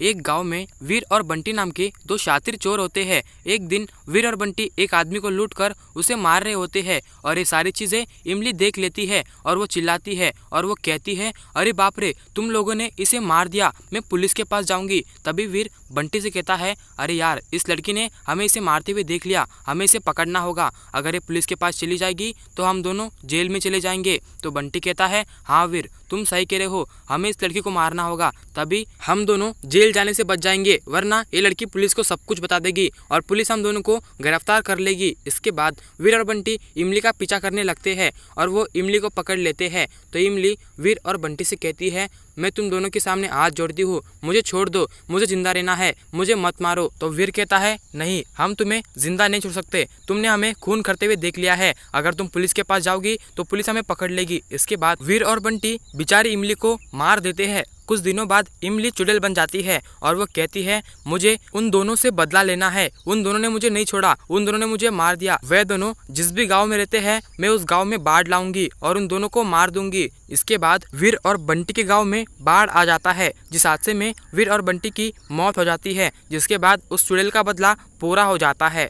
एक गाँव में वीर और बंटी नाम के दो शातिर चोर होते हैं। एक दिन वीर और बंटी एक आदमी को लूट कर उसे मार रहे होते हैं और ये सारी चीज़ें इमली देख लेती है और वो चिल्लाती है और वो कहती है, अरे बाप रे, तुम लोगों ने इसे मार दिया, मैं पुलिस के पास जाऊँगी। तभी वीर बंटी से कहता है, अरे यार, इस लड़की ने हमें इसे मारते हुए देख लिया, हमें इसे पकड़ना होगा। अगर ये पुलिस के पास चली जाएगी तो हम दोनों जेल में चले जाएँगे। तो बंटी कहता है हाँ वीर, तुम सही कह रहे हो, हमें इस लड़की को मारना होगा। तभी हम दोनों जेल जाने से बच जाएँगे, वरना ये लड़की पुलिस को सब कुछ बता देगी और पुलिस हम दोनों को गिरफ़्तार कर लेगी। इसके बाद वीर और बंटी इमली का पीछा करने लगते हैं और वो इमली को पकड़ लेते हैं। तो इमली वीर और बंटी से कहती है, मैं तुम दोनों के सामने हाथ जोड़ती हूँ, मुझे छोड़ दो, मुझे ज़िंदा रहना है, मुझे मत मारो। तो वीर कहता है, नहीं, हम तुम्हें ज़िंदा नहीं छोड़ सकते। तुमने हमें खून करते हुए देख लिया है। अगर तुम पुलिस के पास जाओगी तो पुलिस हमें पकड़ लेगी। इसके बाद वीर और बंटी बिचारी इमली को मार देते हैं कुछ दिनों बाद इमली चुड़ैल बन जाती है और वो कहती है, मुझे उन दोनों से बदला लेना है। उन दोनों ने मुझे नहीं छोड़ा। उन दोनों ने मुझे मार दिया। वे दोनों जिस भी गाँव में रहते हैं, मैं उस गाँव में बाढ़ लाऊँगी और उन दोनों को मार दूँगी। इसके बाद वीर और बंटी के गाँव में बाढ़ आ जाता है, जिस हादसे में वीर और बंटी की मौत हो जाती है, जिसके बाद उस चुड़ैल का बदला पूरा हो जाता है।